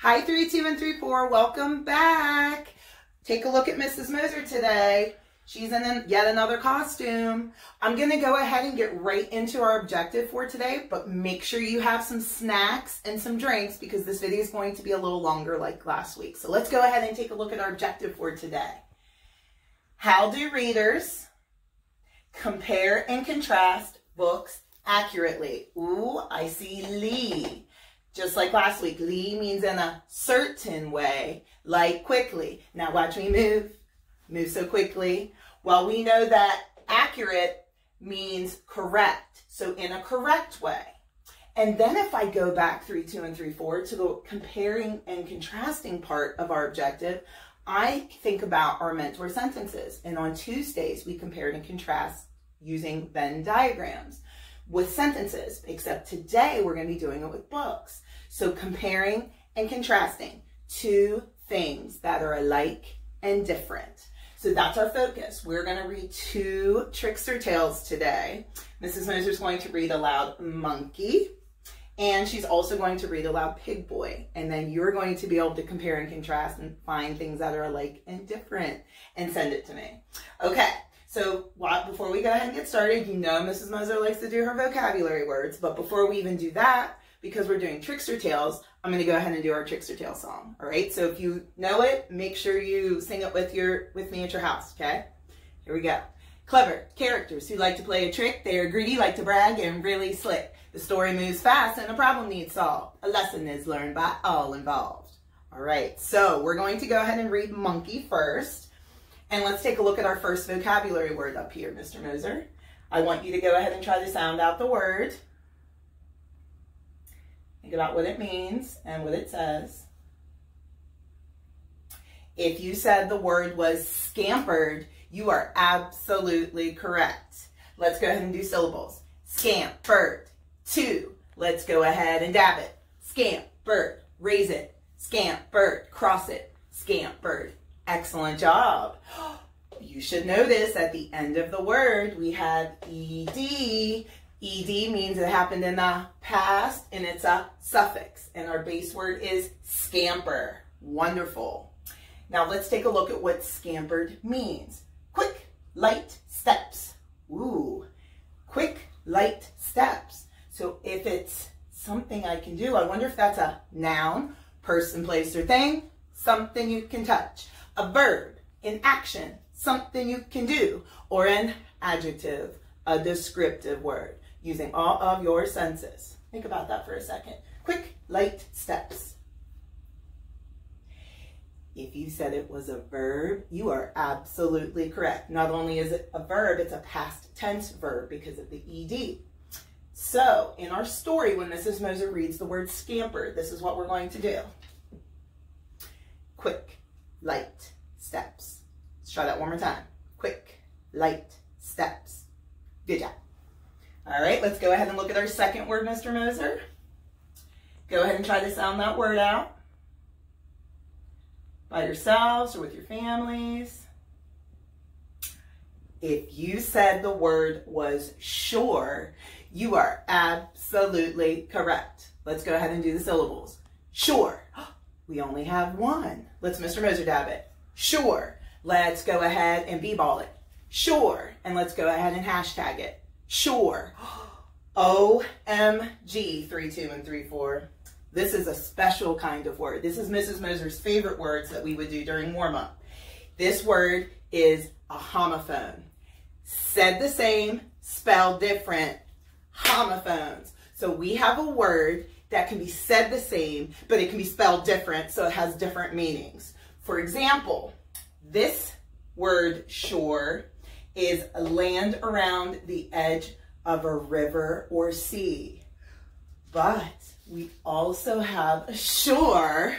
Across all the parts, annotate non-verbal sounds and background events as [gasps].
Hi, 3-2 and 3, 4. Welcome back. Take a look at Mrs. Moser today. She's in yet another costume. I'm going to go ahead and get right into our objective for today, but make sure you have some snacks and some drinks because this video is going to be a little longer like last week. So let's go ahead and take a look at our objective for today. How do readers compare and contrast books accurately? Ooh, I see Lee. Just like last week, li means in a certain way, like quickly. Now watch me move. Move so quickly. Well, we know that accurate means correct. So in a correct way. And then if I go back 3, 2, and 3, 4 to the comparing and contrasting part of our objective, I think about our mentor sentences. And on Tuesdays, we compared and contrast using Venn diagrams with sentences, except today we're going to be doing it with books. So comparing and contrasting two things that are alike and different. So that's our focus. We're going to read two trickster tales today. Mrs. Moser is going to read aloud Monkey, and she's also going to read aloud Pig Boy. And then you're going to be able to compare and contrast and find things that are alike and different and send it to me. Okay, so before we go ahead and get started, you know Mrs. Moser likes to do her vocabulary words, but before we even do that, because we're doing Trickster Tales, I'm going to go ahead and do our Trickster Tale song. All right. So if you know it, make sure you sing it with your with me at your house. Okay. Here we go. Clever characters who like to play a trick. They are greedy, like to brag, and really slick. The story moves fast and a problem needs solved. A lesson is learned by all involved. All right. So we're going to go ahead and read monkey first. And let's take a look at our first vocabulary word up here, Mr. Moser. I want you to go ahead and try to sound out the word. Think about what it means and what it says. If you said the word was scampered, you are absolutely correct. Let's go ahead and do syllables. Scampered. Two. Let's go ahead and dab it. Scampered. Raise it. Scampered. Cross it. Scampered. Excellent job. [gasps] You should this at the end of the word, we have ED. ED means it happened in the past and it's a suffix. And our base word is scamper. Wonderful. Now let's take a look at what scampered means. Quick, light steps. Ooh, quick, light steps. So if it's something I can do, I wonder if that's a noun, person, place, or thing, something you can touch. A verb, in action, something you can do, or an adjective, a descriptive word using all of your senses. Think about that for a second. Quick, light steps. If you said it was a verb, you are absolutely correct. Not only is it a verb, it's a past tense verb because of the ED. So, in our story, when Mrs. Moser reads the word scamper, this is what we're going to do. Quick, light, steps. Let's try that one more time. Quick, light, steps. Good job. All right, let's go ahead and look at our second word, Mr. Moser. Go ahead and try to sound that word out by yourselves or with your families. If you said the word was sure, you are absolutely correct. Let's go ahead and do the syllables. Sure. We only have one. Let's Mr. Moser dab it. Sure. Let's go ahead and b-ball it. Sure. And let's go ahead and hashtag it. Sure. [gasps] OMG, 3, 2, and 3, 4. This is a special kind of word. This is Mrs. Moser's favorite words that we would do during warm-up. This word is a homophone. Said the same, spelled different, homophones. So we have a word that can be said the same, but it can be spelled different, so it has different meanings. For example, this word shore is land around the edge of a river or sea. But we also have sure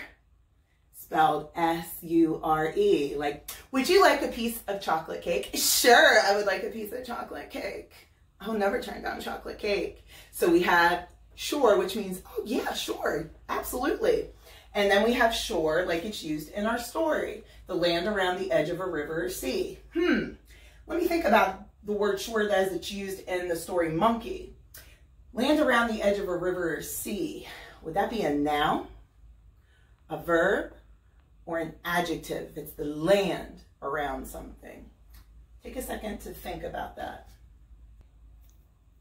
spelled S-U-R-E. Like, would you like a piece of chocolate cake? Sure, I would like a piece of chocolate cake. I'll never turn down chocolate cake. So we have sure, which means, oh yeah, sure, absolutely. And then we have shore, like it's used in our story, the land around the edge of a river or sea. Hmm, let me think about the word shore as it's used in the story Monkey. Land around the edge of a river or sea. Would that be a noun? a verb, or an adjective. It's the land around something. Take a second to think about that.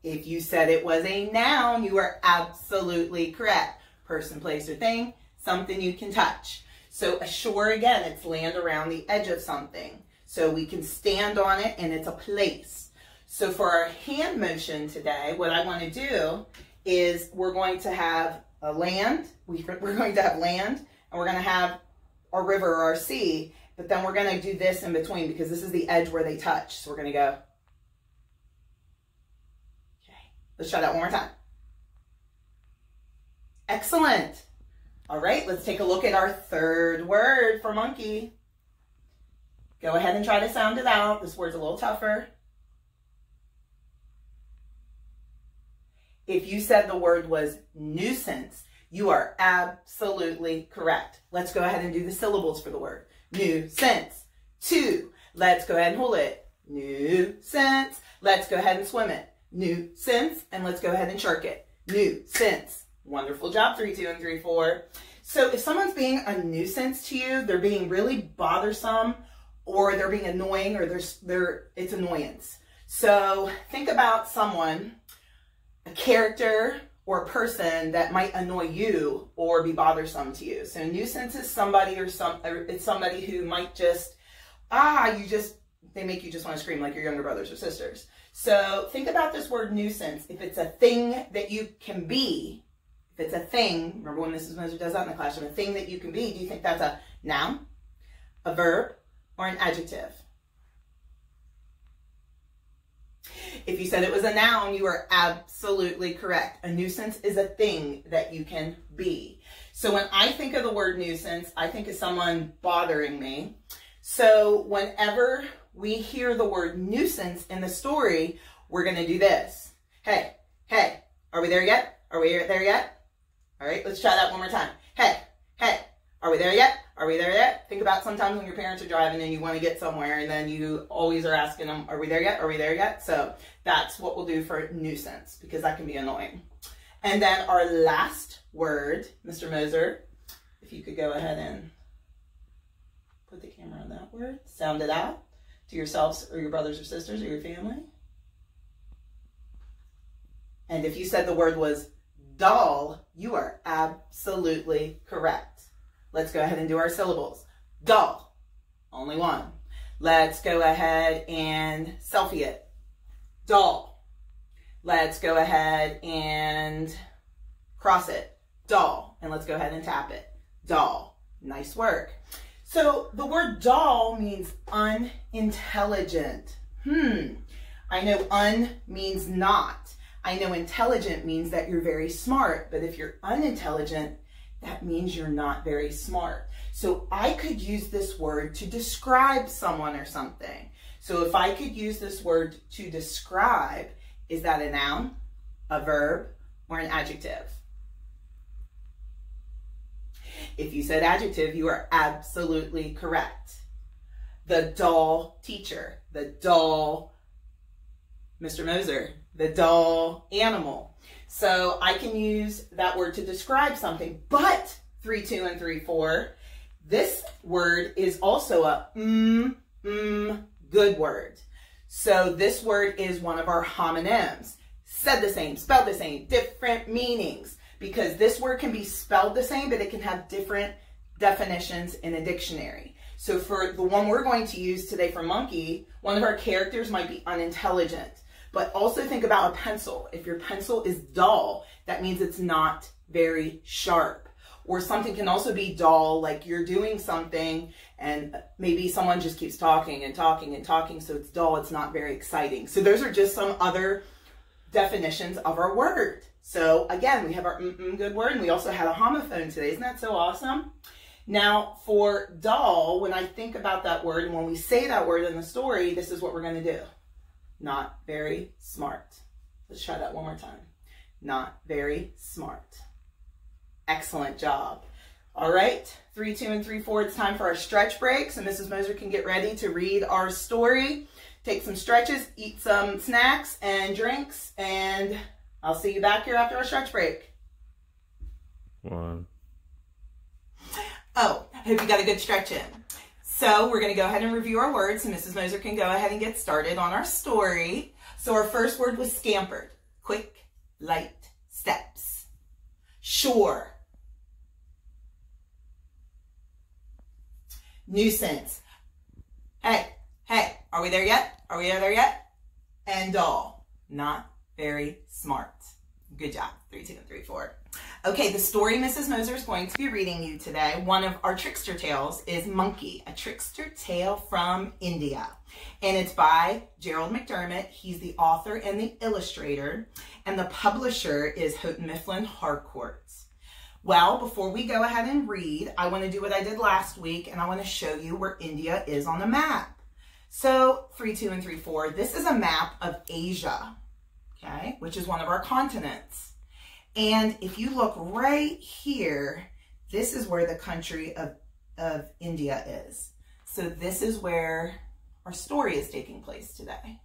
If you said it was a noun, you are absolutely correct. Person, place, or thing, something you can touch. So a shore, again, it's land around the edge of something. So we can stand on it and it's a place. So for our hand motion today, what I want to do is we're going to have a land, [laughs] we're going to have land, and we're going to have our river or our sea, but then we're going to do this in between because this is the edge where they touch. So we're going to go. Okay, let's try that one more time. Excellent. All right, let's take a look at our third word for monkey. Go ahead and try to sound it out. This word's a little tougher. If you said the word was nuisance, you are absolutely correct. Let's go ahead and do the syllables for the word. Nuisance. Two. Let's go ahead and hold it. Nuisance. Let's go ahead and swim it. Nuisance. And let's go ahead and shark it. Nuisance. Wonderful job, three, two, and three, four. So if someone's being a nuisance to you, they're being really bothersome, or they're being annoying, or they're, they're it's annoyance. So think about someone, a character or a person that might annoy you or be bothersome to you. So nuisance is somebody or some it's somebody who might just ah you just they make you just want to scream like your younger brothers or sisters. So think about this word nuisance. If it's a thing that you can be, if it's a thing, remember when Mrs. Moser does that in the classroom, a thing that you can be, do you think that's a noun, a verb, or an adjective? If you said it was a noun, you are absolutely correct. A nuisance is a thing that you can be. So when I think of the word nuisance, I think of someone bothering me. So whenever we hear the word nuisance in the story, we're going to do this. Hey, hey, are we there yet? Are we there yet? All right, let's try that one more time. Hey, hey, are we there yet? Are we there yet? Think about sometimes when your parents are driving and you want to get somewhere and then you always are asking them, are we there yet? Are we there yet? So that's what we'll do for nuisance because that can be annoying. And then our last word, Mr. Moser, if you could go ahead and put the camera on that word, sound it out to yourselves or your brothers or sisters or your family. And if you said the word was Doll, you are absolutely correct. Let's go ahead and do our syllables. Doll, only one. Let's go ahead and selfie it. Doll. Let's go ahead and cross it. Doll. And let's go ahead and tap it. Doll. Nice work. So the word doll means unintelligent. Hmm. I know un means not. I know intelligent means that you're very smart, but if you're unintelligent, that means you're not very smart. So I could use this word to describe someone or something. So if I could use this word to describe, is that a noun, a verb, or an adjective? If you said adjective, you are absolutely correct. The dull teacher, the dull Mr. Moser, the dull animal. So I can use that word to describe something, but 3, 2, and 3, 4, this word is also a mm, mm, good word. So this word is one of our homonyms. Said the same, spelled the same, different meanings. Because this word can be spelled the same, but it can have different definitions in a dictionary. So for the one we're going to use today for monkey, one of our characters might be unintelligent. But also think about a pencil. If your pencil is dull, that means it's not very sharp. Or something can also be dull, like you're doing something and maybe someone just keeps talking and talking and talking, so it's dull, it's not very exciting. So those are just some other definitions of our word. So again, we have our mm -mm good word, and we also had a homophone today. Isn't that so awesome? Now, for doll, when I think about that word, and when we say that word in the story, this is what we're going to do not very smart. Let's try that one more time. Not very smart. Excellent job. All right, three, two, and three, four. It's time for our stretch break. So Mrs. Moser can get ready to read our story. Take some stretches, eat some snacks and drinks, and I'll see you back here after our stretch break. One. Oh, hope you got a good stretch in. So we're going to go ahead and review our words so Mrs. Moser can go ahead and get started on our story. So our first word was scampered. Quick, light steps. Sure. Nuisance. Hey, hey, are we there yet? Are we there yet? And dull. Not very smart. Good job. Three, two, and three, four. Okay, the story Mrs. Moser is going to be reading you today, one of our trickster tales, is Monkey, a trickster tale from India. And it's by Gerald McDermott. He's the author and the illustrator, and the publisher is Houghton Mifflin Harcourt. Well, before we go ahead and read, I want to do what I did last week, and I want to show you where India is on the map. So 3, 2, and 3, 4, this is a map of Asia, okay, which is one of our continents. And if you look right here, this is where the country of, of India is. So this is where our story is taking place today.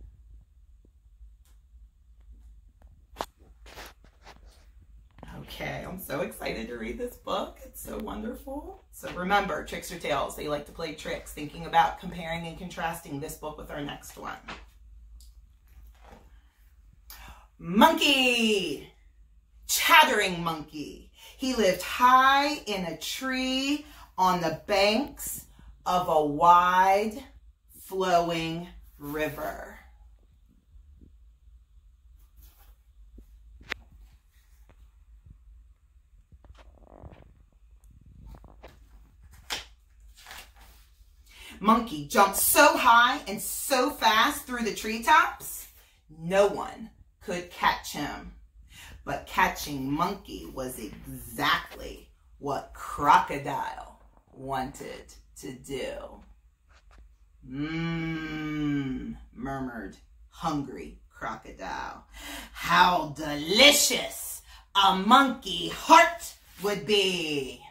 Okay, I'm so excited to read this book. It's so wonderful. So remember, Trickster Tales, they like to play tricks, thinking about comparing and contrasting this book with our next one. Monkey! Chattering monkey. He lived high in a tree on the banks of a wide flowing river. Monkey jumped so high and so fast through the treetops, no one could catch him. But catching Monkey was exactly what Crocodile wanted to do. Mmm, murmured hungry Crocodile. How delicious a monkey heart would be.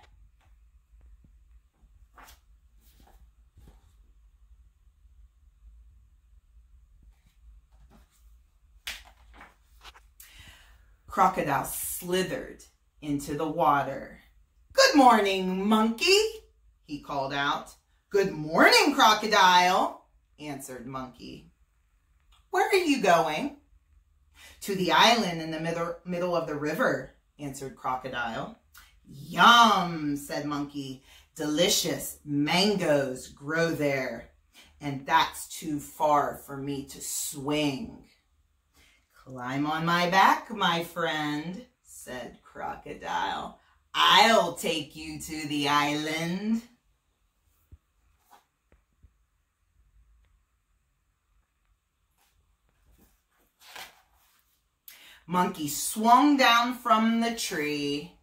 Crocodile slithered into the water. Good morning, monkey, he called out. Good morning, Crocodile, answered Monkey. Where are you going? To the island in the middle, middle of the river, answered Crocodile. Yum, said Monkey. Delicious mangoes grow there, and that's too far for me to swing. Climb on my back, my friend, said Crocodile. I'll take you to the island. Monkey swung down from the tree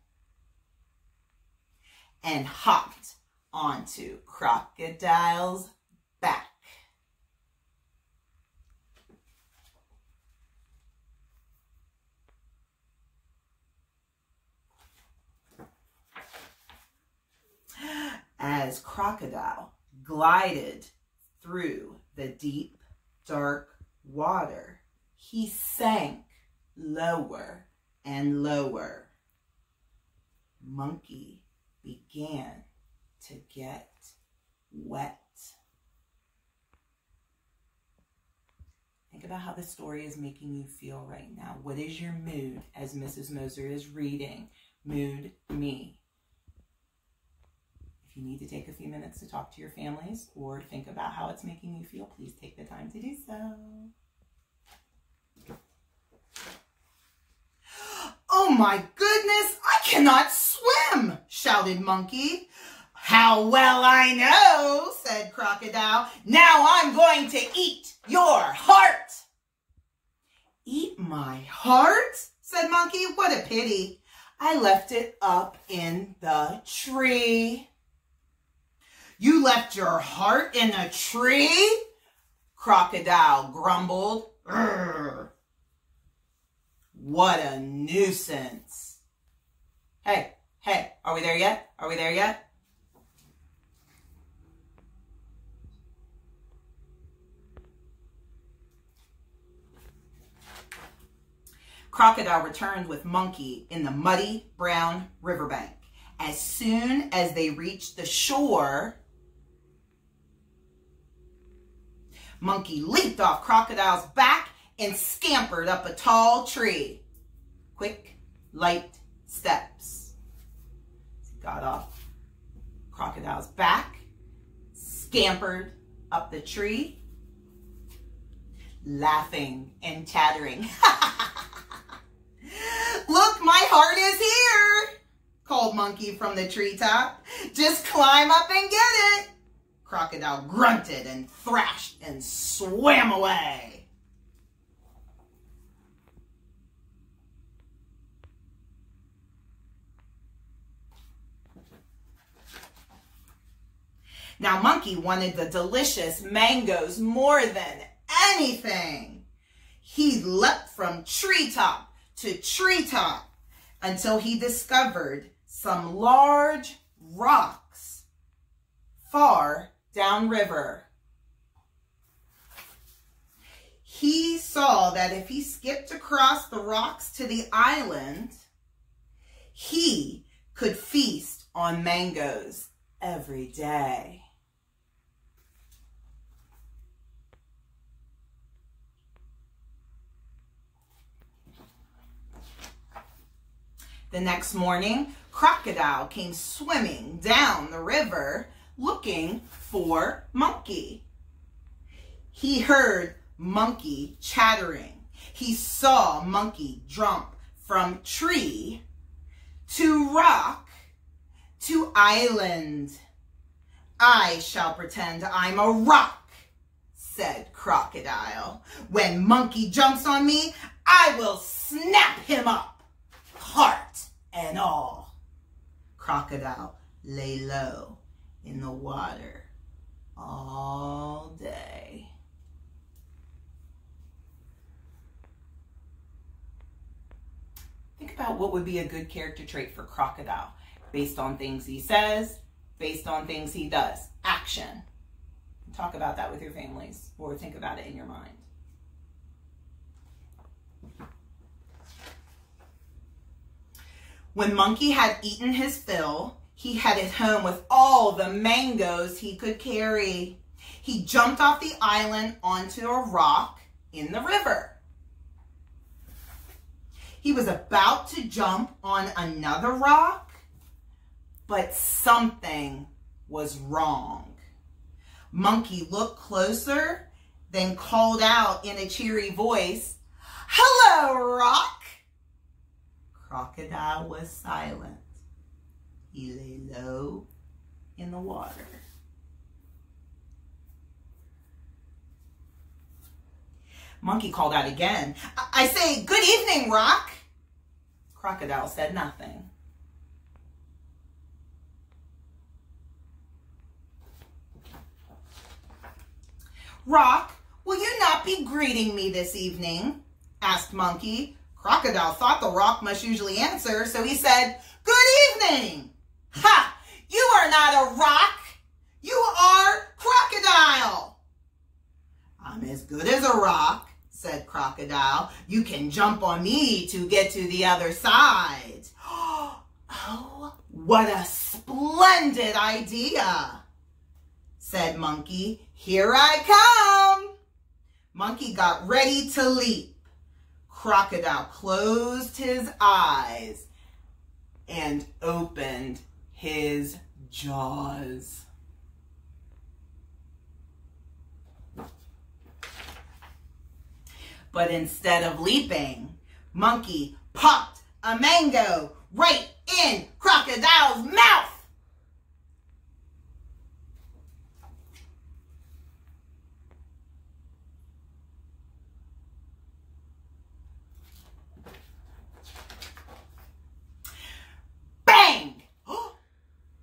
and hopped onto Crocodile's back. As Crocodile glided through the deep, dark water, he sank lower and lower. Monkey began to get wet. Think about how the story is making you feel right now. What is your mood as Mrs. Moser is reading? Mood me you need to take a few minutes to talk to your families or think about how it's making you feel, please take the time to do so. Oh my goodness, I cannot swim, shouted Monkey. How well I know, said Crocodile. Now I'm going to eat your heart. Eat my heart? said Monkey. What a pity. I left it up in the tree. You left your heart in a tree? Crocodile grumbled. Urgh. What a nuisance. Hey, hey, are we there yet? Are we there yet? Crocodile returned with Monkey in the muddy brown riverbank As soon as they reached the shore, Monkey leaped off Crocodile's back and scampered up a tall tree. Quick, light steps. Got off Crocodile's back, scampered up the tree, laughing and chattering. [laughs] Look, my heart is here, called Monkey from the treetop. Just climb up and get it. Crocodile grunted and thrashed and swam away. Now, Monkey wanted the delicious mangoes more than anything. He leapt from treetop to treetop until he discovered some large rocks far downriver. He saw that if he skipped across the rocks to the island, he could feast on mangoes every day. The next morning, Crocodile came swimming down the river looking for Monkey. He heard Monkey chattering. He saw Monkey jump from tree to rock to island. I shall pretend I'm a rock, said Crocodile. When Monkey jumps on me, I will snap him up, heart and all. Crocodile lay low in the water all day. Think about what would be a good character trait for Crocodile based on things he says, based on things he does. Action. Talk about that with your families or think about it in your mind. When Monkey had eaten his fill, he had headed home with all the mangoes he could carry. He jumped off the island onto a rock in the river. He was about to jump on another rock, but something was wrong. Monkey looked closer, then called out in a cheery voice, Hello, rock! Crocodile was silent. He lay low in the water. Monkey called out again. I, I say, good evening, Rock. Crocodile said nothing. Rock, will you not be greeting me this evening? asked Monkey. Crocodile thought the rock must usually answer, so he said, Good evening. Ha! You are not a rock. You are Crocodile. I'm as good as a rock, said Crocodile. You can jump on me to get to the other side. [gasps] Oh, what a splendid idea, said Monkey. Here I come. Monkey got ready to leap. Crocodile closed his eyes and opened his jaws. But instead of leaping, Monkey popped a mango right in Crocodile's mouth.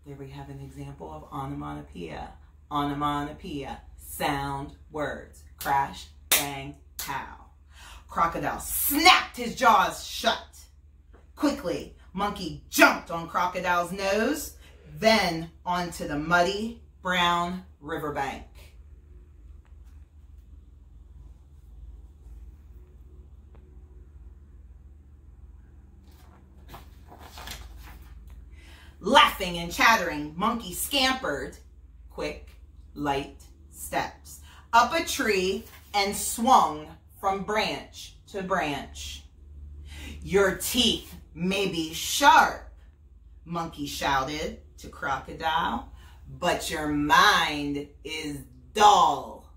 There we have an example of onomatopoeia. Onomatopoeia, sound words. Crash, bang, pow. Crocodile snapped his jaws shut. Quickly, Monkey jumped on Crocodile's nose, then onto the muddy brown riverbank. Laughing and chattering, monkey scampered, quick, light steps, up a tree and swung from branch to branch. Your teeth may be sharp, monkey shouted to crocodile, but your mind is dull,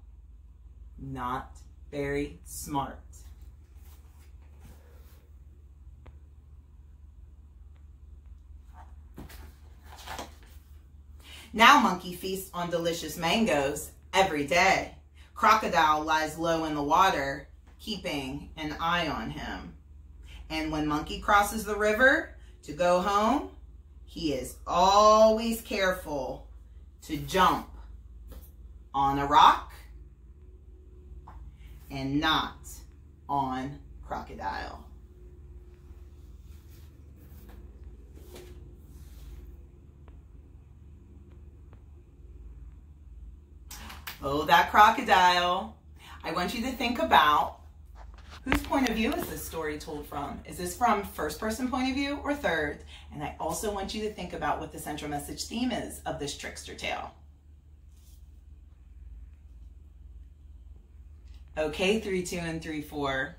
not very smart. Now monkey feasts on delicious mangoes every day. Crocodile lies low in the water, keeping an eye on him. And when monkey crosses the river to go home, he is always careful to jump on a rock and not on crocodile. Oh, that crocodile. I want you to think about whose point of view is this story told from? Is this from first person point of view or third? And I also want you to think about what the central message theme is of this trickster tale. Okay, 3, 2, and 3, 4.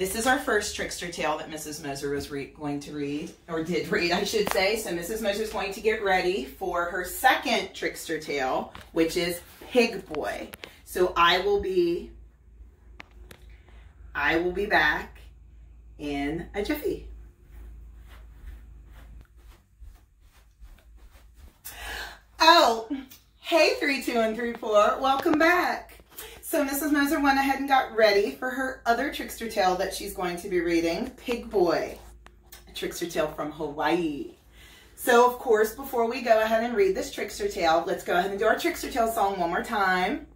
This is our first trickster tale that Mrs. Moser was going to read, or did read, I should say. So Mrs. Moser is going to get ready for her second trickster tale, which is Pig Boy. So I will be, I will be back in a jiffy. Oh, hey, 3, 2, and 3, 4. Welcome back. So Mrs. Moser went ahead and got ready for her other trickster tale that she's going to be reading, Pig Boy, a trickster tale from Hawaii. So of course, before we go ahead and read this trickster tale, let's go ahead and do our trickster tale song one more time.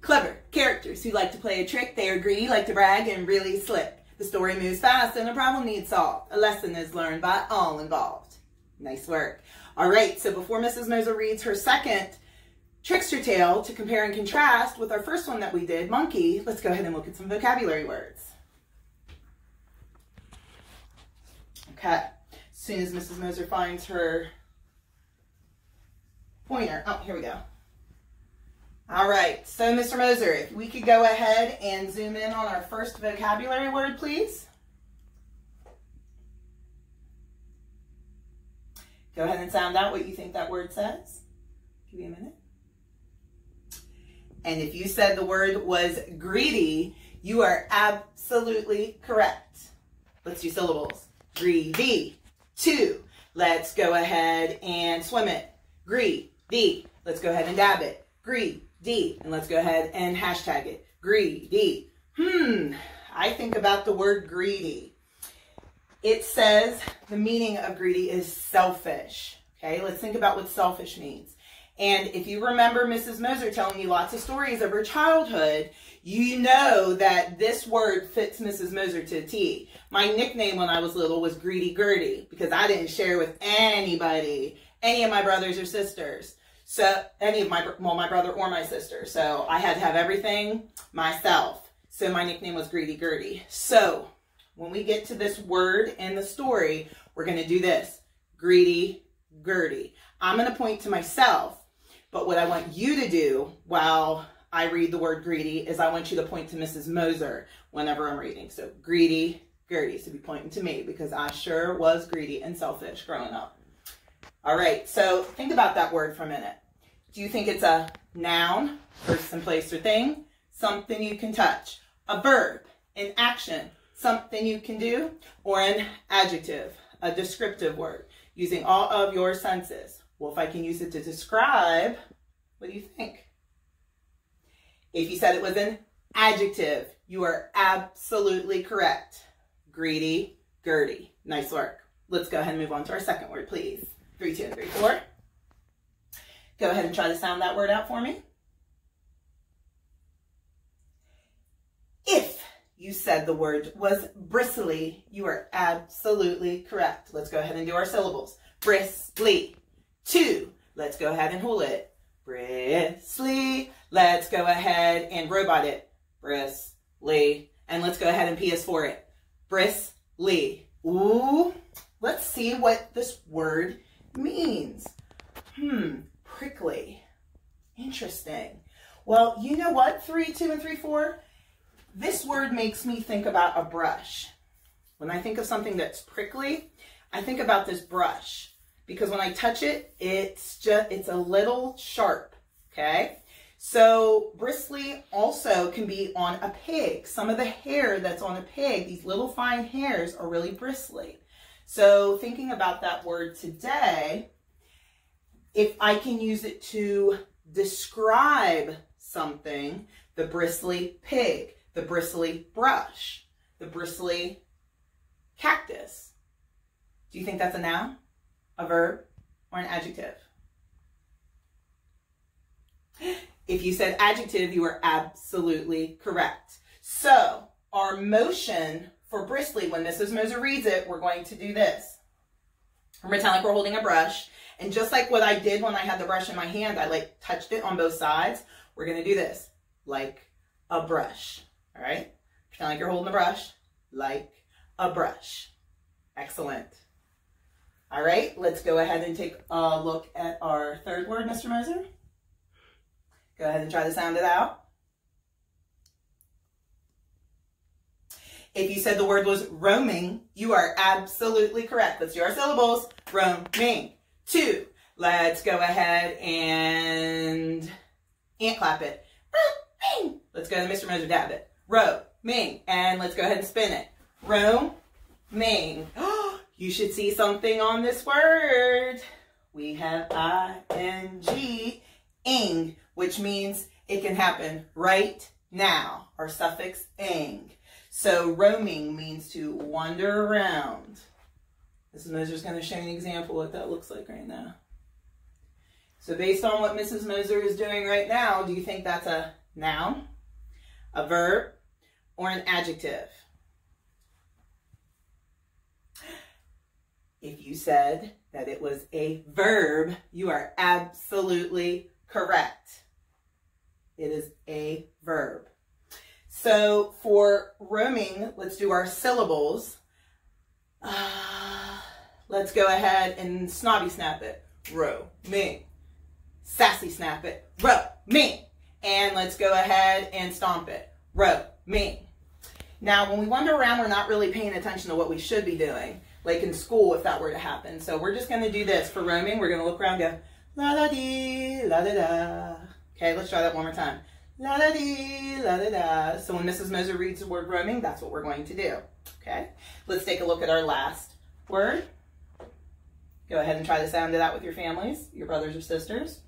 Clever characters who like to play a trick, they are greedy, like to brag, and really slick. The story moves fast and a problem needs solved. A lesson is learned by all involved. Nice work. All right, so before Mrs. Moser reads her second trickster tale to compare and contrast with our first one that we did, monkey, let's go ahead and look at some vocabulary words. Okay, as soon as Mrs. Moser finds her pointer, oh, here we go. All right, so Mr. Moser, if we could go ahead and zoom in on our first vocabulary word, please. Go ahead and sound out what you think that word says. Give me a minute. And if you said the word was greedy, you are absolutely correct. Let's do syllables. Greedy. Two. Let's go ahead and swim it. Greedy. Let's go ahead and dab it. Greedy. And let's go ahead and hashtag it. Greedy. Hmm. I think about the word greedy. It says the meaning of greedy is selfish. Okay, let's think about what selfish means. And if you remember Mrs. Moser telling you lots of stories of her childhood, you know that this word fits Mrs. Moser to a T. My nickname when I was little was Greedy Gertie because I didn't share with anybody, any of my brothers or sisters. So any of my, well, my brother or my sister. So I had to have everything myself. So my nickname was Greedy Gertie. So when we get to this word in the story, we're going to do this. Greedy Gertie. I'm going to point to myself but what I want you to do while I read the word greedy is I want you to point to Mrs. Moser whenever I'm reading. So greedy, Gertie. So be pointing to me because I sure was greedy and selfish growing up. All right, so think about that word for a minute. Do you think it's a noun, person, place, or thing? Something you can touch. A verb, an action, something you can do, or an adjective, a descriptive word, using all of your senses. Well, if I can use it to describe, what do you think? If you said it was an adjective, you are absolutely correct. Greedy, Gertie. Nice work. Let's go ahead and move on to our second word, please. Three, two, and three, four. Go ahead and try to sound that word out for me. If you said the word was bristly, you are absolutely correct. Let's go ahead and do our syllables. Bristly, Two, let's go ahead and hold it. Bristly. Let's go ahead and robot it. Bristly. And let's go ahead and PS4 it. Bristly. Ooh, Let's see what this word means. Hmm, prickly. Interesting. Well, you know what, 3, 2, and 3, 4? This word makes me think about a brush. When I think of something that's prickly, I think about this brush because when I touch it, it's just, it's a little sharp, okay? So bristly also can be on a pig. Some of the hair that's on a pig, these little fine hairs are really bristly. So thinking about that word today, if I can use it to describe something, the bristly pig, the bristly brush, the bristly cactus. Do you think that's a noun, a verb, or an adjective? If you said adjective, you are absolutely correct. So our motion for bristly, when Mrs. Moser reads it, we're going to do this. We're pretend like we're holding a brush. And just like what I did when I had the brush in my hand, I like touched it on both sides. We're going to do this like a brush. All right. Pretend like you're holding a brush like a brush. Excellent. All right, let's go ahead and take a look at our third word, Mr. Moser. Go ahead and try to sound it out. If you said the word was roaming, you are absolutely correct. Let's do our syllables. Roaming. Two. Let's go ahead and ant clap it. Roaming. Let's go to Mr. Moser dab it. Roaming. And let's go ahead and spin it. Roaming. [gasps] you should see something on this word. We have I-N-G, ing, which means it can happen right now, our suffix ing. So roaming means to wander around. Mrs. Moser's going to show you an example what that looks like right now. So based on what Mrs. Moser is doing right now, do you think that's a noun, a verb, or an adjective? If you said that it was a verb, you are absolutely correct. It is a verb. So for roaming, let's do our syllables. Uh, let's go ahead and snobby snap it. Row, me. Sassy snap it. Row, me. And let's go ahead and stomp it. Row, me. Now, when we wander around, we're not really paying attention to what we should be doing, like in school if that were to happen. So we're just going to do this for roaming. We're going to look around go, la da dee, la da da. Okay, let's try that one more time. La da dee, la da da. So when Mrs. Moser reads the word roaming, that's what we're going to do. Okay, let's take a look at our last word. Go ahead and try to sound it out with your families, your brothers or sisters.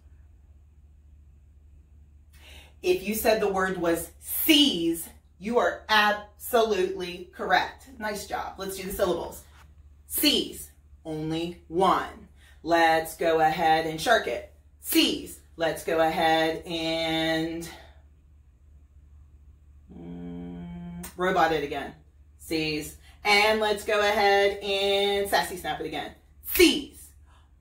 If you said the word was seize, you are absolutely correct. Nice job. Let's do the syllables. Seize, only one. Let's go ahead and shark it. Seize. Let's go ahead and mm, robot it again. Seize. And let's go ahead and sassy snap it again. Seize.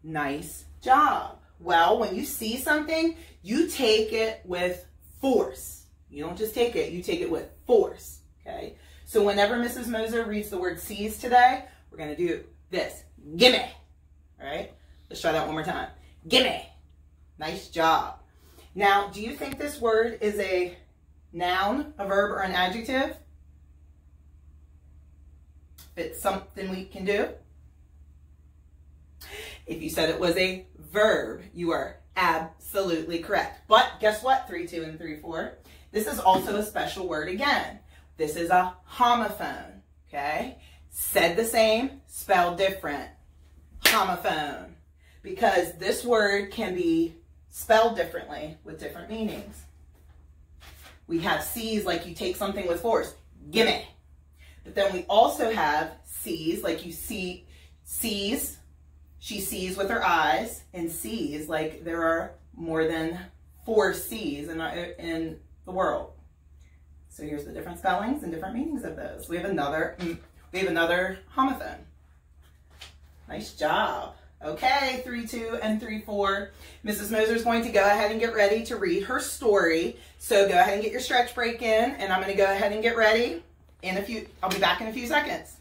Nice job. Well, when you see something, you take it with force. You don't just take it, you take it with force. Okay? So whenever Mrs. Moser reads the word seize today, we're to do this. Gimme. All right? Let's try that one more time. Gimme. Nice job. Now, do you think this word is a noun, a verb, or an adjective? it's something we can do. If you said it was a verb, you are absolutely correct. But guess what, 3, 2, and 3, 4? This is also a special word again. This is a homophone, okay? Said the same, spelled different. Homophone. Because this word can be spelled differently with different meanings. We have seize like you take something with force. Gimme. But then we also have seas like you see, sees, she sees with her eyes, and sees, like there are more than four C's in, in the world. So here's the different spellings and different meanings of those. We have another, mm, we have another homophone. Nice job. Okay, 3, 2, and 3, 4. Mrs. Moser is going to go ahead and get ready to read her story. So go ahead and get your stretch break in, and I'm going to go ahead and get ready in a few, I'll be back in a few seconds.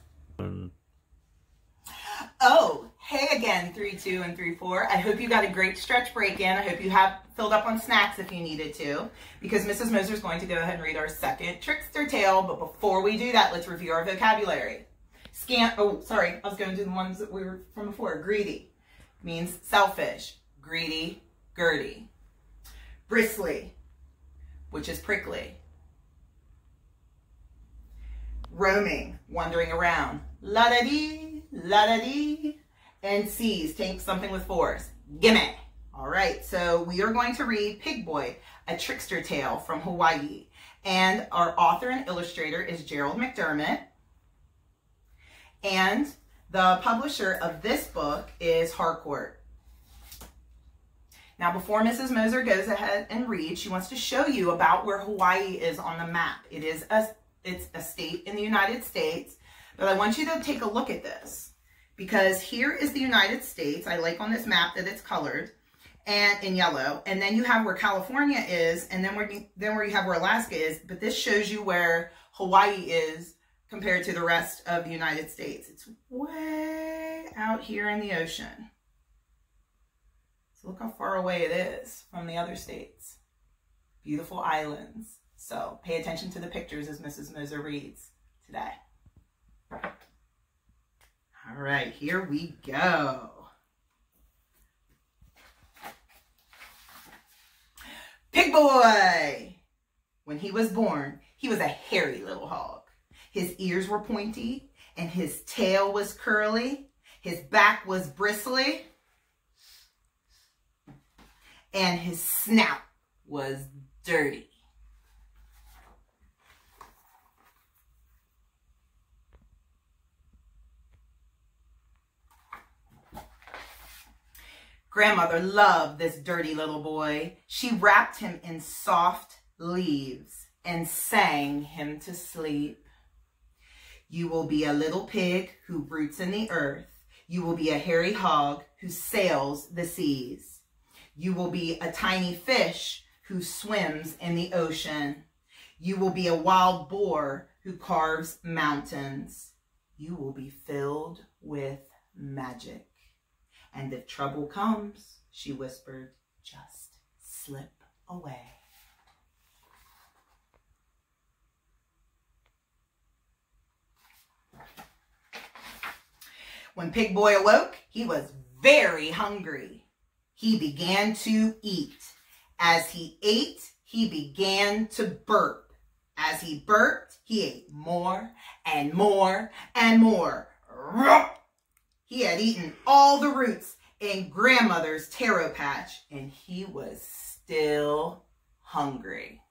Oh, hey again, 3-2 and 3-4. I hope you got a great stretch break in. I hope you have filled up on snacks if you needed to, because Mrs. Moser is going to go ahead and read our second trickster tale. But before we do that, let's review our vocabulary. Scant, oh, sorry, I was going to do the ones that we were from before. Greedy means selfish. Greedy, Gertie. Bristly, which is prickly. Roaming, wandering around. La-da-dee la da dee, and C's, take something with force. Gimme. All right, so we are going to read Pig Boy, a trickster tale from Hawaii. And our author and illustrator is Gerald McDermott. And the publisher of this book is Harcourt. Now, before Mrs. Moser goes ahead and reads, she wants to show you about where Hawaii is on the map. It is a, it's a state in the United States. But I want you to take a look at this because here is the United States. I like on this map that it's colored and in yellow. And then you have where California is and then where you, then where you have where Alaska is. But this shows you where Hawaii is compared to the rest of the United States. It's way out here in the ocean. So look how far away it is from the other states. Beautiful islands. So pay attention to the pictures as Mrs. Moser reads today. All right, here we go. Pig Boy! When he was born, he was a hairy little hog. His ears were pointy and his tail was curly. His back was bristly and his snout was dirty. Grandmother loved this dirty little boy. She wrapped him in soft leaves and sang him to sleep. You will be a little pig who roots in the earth. You will be a hairy hog who sails the seas. You will be a tiny fish who swims in the ocean. You will be a wild boar who carves mountains. You will be filled with magic. And if trouble comes, she whispered, just slip away. When Pig Boy awoke, he was very hungry. He began to eat. As he ate, he began to burp. As he burped, he ate more and more and more. He had eaten all the roots in grandmother's taro patch and he was still hungry.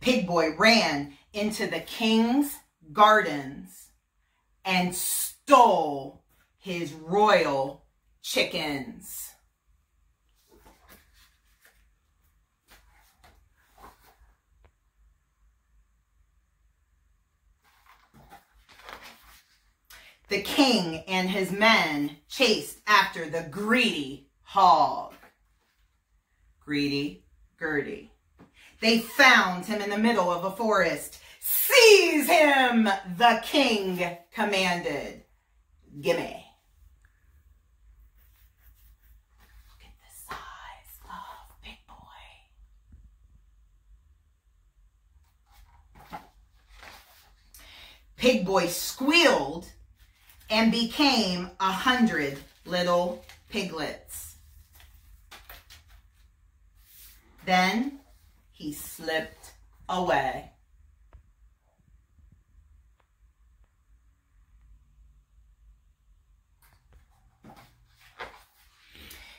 Pig Boy ran into the king's gardens and stole his royal chickens. The king and his men chased after the greedy hog. Greedy, Gertie. They found him in the middle of a forest. Seize him, the king commanded. Gimme. Look at the size of Big Boy. Pig Boy squealed and became a hundred little piglets. Then he slipped away.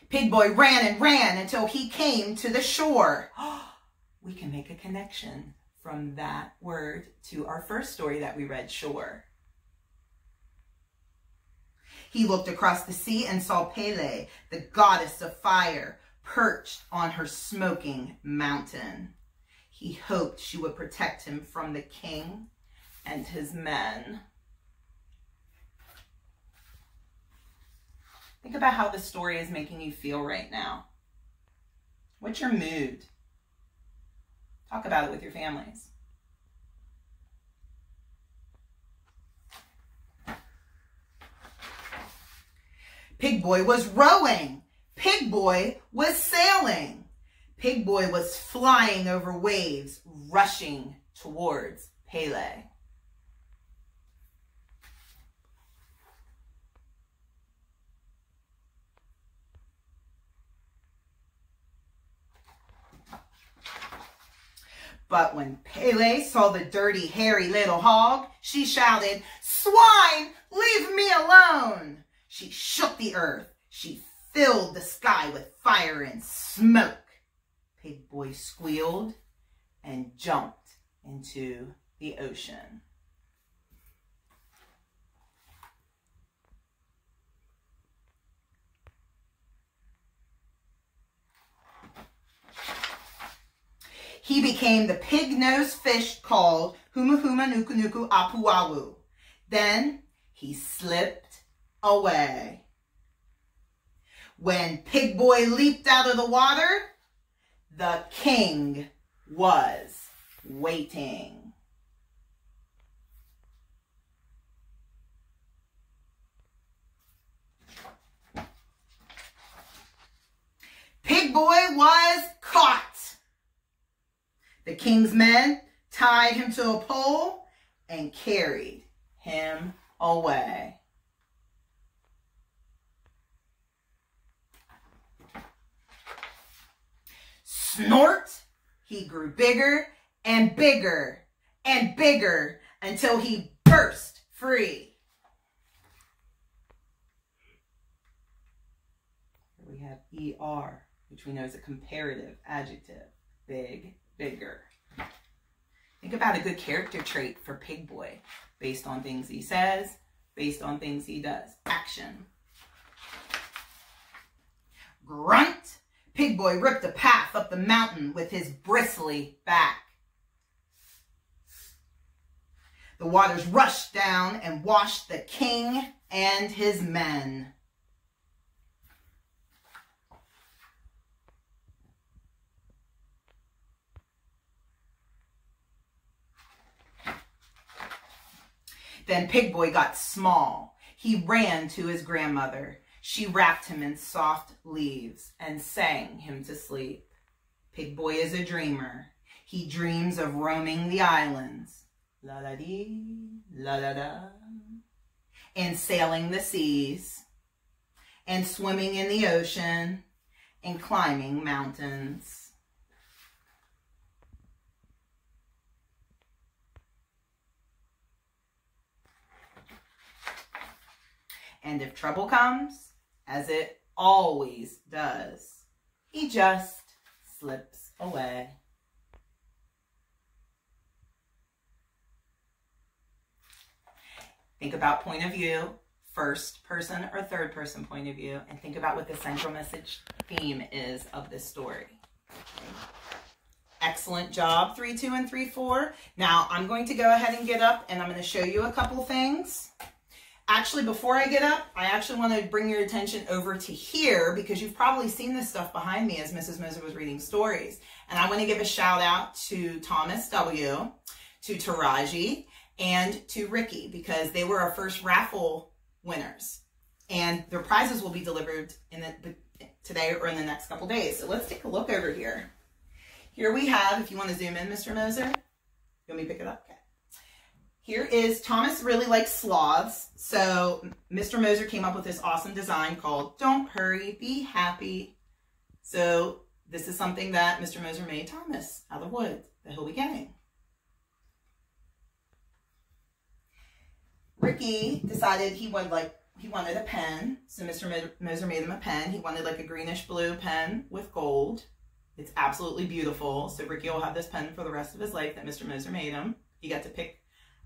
Pig Boy ran and ran until he came to the shore. [gasps] we can make a connection from that word to our first story that we read, shore. He looked across the sea and saw Pele, the goddess of fire, perched on her smoking mountain. He hoped she would protect him from the king and his men. Think about how the story is making you feel right now. What's your mood? Talk about it with your families. Pig Boy was rowing. Pig Boy was sailing. Pig Boy was flying over waves, rushing towards Pele. But when Pele saw the dirty, hairy little hog, she shouted, Swine, leave me alone! She shook the earth. She filled the sky with fire and smoke. Pig Boy squealed and jumped into the ocean. He became the pig-nosed fish called Huma Nuku Nuku Apuawu. Then he slipped away. When Pig Boy leaped out of the water, the king was waiting. Pig Boy was caught. The king's men tied him to a pole and carried him away. Snort, he grew bigger and bigger and bigger until he burst free. We have ER, which we know is a comparative adjective. Big, bigger. Think about a good character trait for Pig Boy based on things he says, based on things he does. Action. Grunt. Pig Boy ripped a path up the mountain with his bristly back. The waters rushed down and washed the king and his men. Then Pig Boy got small. He ran to his grandmother. She wrapped him in soft leaves and sang him to sleep. Pig Boy is a dreamer. He dreams of roaming the islands. La la dee, la la da. And sailing the seas. And swimming in the ocean. And climbing mountains. And if trouble comes, as it always does, he just slips away. Think about point of view, first person or third person point of view, and think about what the central message theme is of this story. Excellent job, 3, 2, and 3, 4. Now, I'm going to go ahead and get up, and I'm going to show you a couple things. Actually, before I get up, I actually want to bring your attention over to here because you've probably seen this stuff behind me as Mrs. Moser was reading stories. And I want to give a shout out to Thomas W., to Taraji, and to Ricky because they were our first raffle winners. And their prizes will be delivered in the, today or in the next couple days. So let's take a look over here. Here we have, if you want to zoom in, Mr. Moser, you want me to pick it up? Okay. Here is, Thomas really likes sloths, so Mr. Moser came up with this awesome design called Don't Hurry, Be Happy. So this is something that Mr. Moser made Thomas out of wood that he'll be getting. Ricky decided he would like he wanted a pen, so Mr. Moser made him a pen. He wanted like a greenish blue pen with gold. It's absolutely beautiful. So Ricky will have this pen for the rest of his life that Mr. Moser made him. He got to pick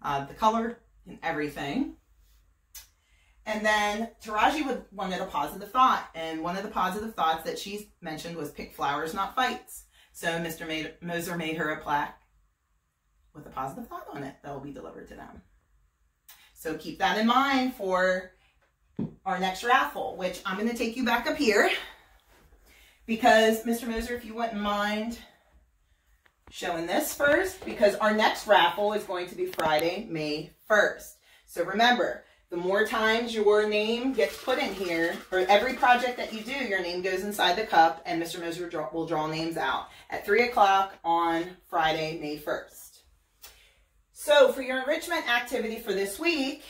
uh, the color and everything. And then Taraji would, wanted a positive thought. And one of the positive thoughts that she mentioned was pick flowers, not fights. So Mr. Made, Moser made her a plaque with a positive thought on it that will be delivered to them. So keep that in mind for our next raffle, which I'm going to take you back up here because Mr. Moser, if you wouldn't mind showing this first because our next raffle is going to be Friday, May 1st. So remember, the more times your name gets put in here, or every project that you do, your name goes inside the cup and Mr. Moser will draw names out at 3 o'clock on Friday, May 1st. So for your enrichment activity for this week,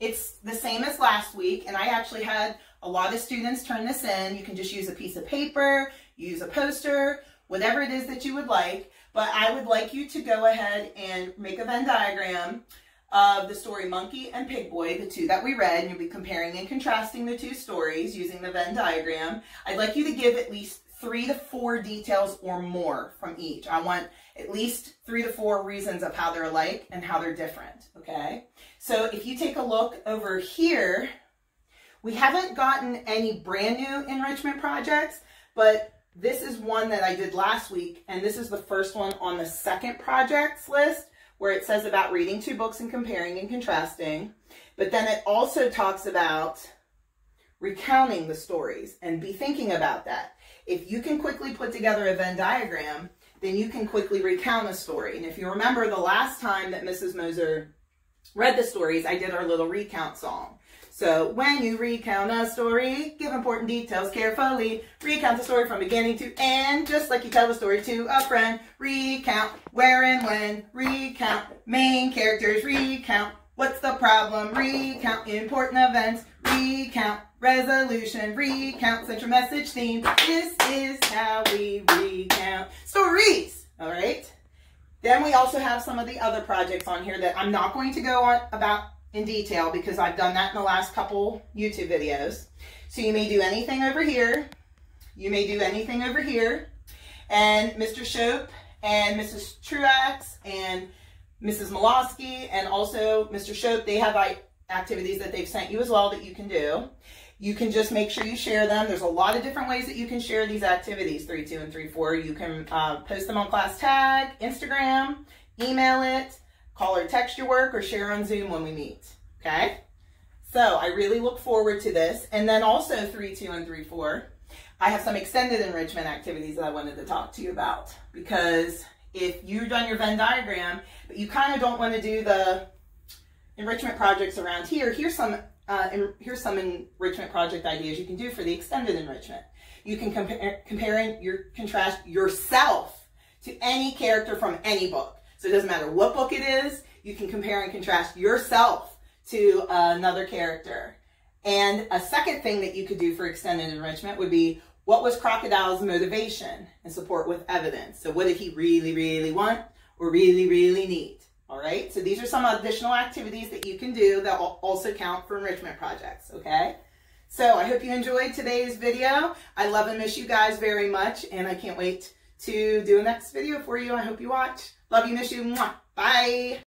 it's the same as last week, and I actually had a lot of students turn this in. You can just use a piece of paper, use a poster, whatever it is that you would like. But I would like you to go ahead and make a Venn diagram of the story Monkey and Pig Boy, the two that we read, and you'll be comparing and contrasting the two stories using the Venn diagram. I'd like you to give at least three to four details or more from each. I want at least three to four reasons of how they're alike and how they're different, okay? So if you take a look over here, we haven't gotten any brand new enrichment projects, but this is one that I did last week, and this is the first one on the second projects list where it says about reading two books and comparing and contrasting. But then it also talks about recounting the stories and be thinking about that. If you can quickly put together a Venn diagram, then you can quickly recount a story. And if you remember the last time that Mrs. Moser read the stories, I did our little recount song. So when you recount a story, give important details carefully. Recount the story from beginning to end, just like you tell the story to a friend. Recount where and when. Recount main characters. Recount what's the problem. Recount important events. Recount resolution. Recount central message theme. This is how we recount stories. All right. Then we also have some of the other projects on here that I'm not going to go on about in detail because I've done that in the last couple YouTube videos. So you may do anything over here. You may do anything over here. And Mr. Shope and Mrs. Truax and Mrs. Molosky and also Mr. Shope, they have activities that they've sent you as well that you can do. You can just make sure you share them. There's a lot of different ways that you can share these activities, 3-2 and 3-4. You can uh, post them on ClassTag, Instagram, email it, call or text your work, or share on Zoom when we meet, okay? So I really look forward to this. And then also 3-2 and 3-4, I have some extended enrichment activities that I wanted to talk to you about because if you've done your Venn diagram, but you kind of don't want to do the enrichment projects around here, here's some uh, here's some enrichment project ideas you can do for the extended enrichment. You can compare, comparing your contrast yourself to any character from any book. So it doesn't matter what book it is, you can compare and contrast yourself to another character. And a second thing that you could do for extended enrichment would be what was Crocodile's motivation and support with evidence? So what did he really, really want or really, really need? All right, so these are some additional activities that you can do that will also count for enrichment projects, okay? So I hope you enjoyed today's video. I love and miss you guys very much, and I can't wait to do a next video for you. I hope you watch. Love you, miss you. Mwah. Bye.